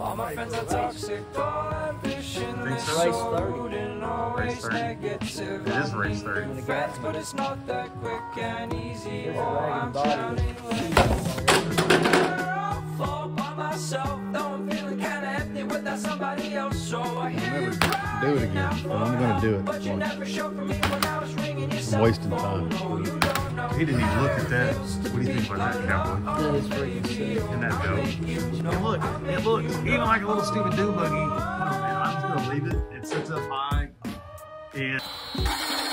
All my friends are toxic, going fishing Think this so? Race road and always Race 30. negative. It is race 30. the gas But it's not that quick and easy. Oh, I'm body. drowning with I'll fall by myself, though I'm feeling kinda empty without somebody else. So I hear never you crying do it again, but I'm gonna do it But once. never showed for me when I was ringing your cell wasting time. No, you don't know He didn't even look at that. What do you think about that, cowboy? That is freaking sick. Look, even like a little stupid dune buggy. On, man. I'm just gonna leave it. It sits up high, and